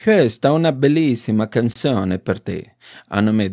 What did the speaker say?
Questa è una bellissima canzone per te, a nome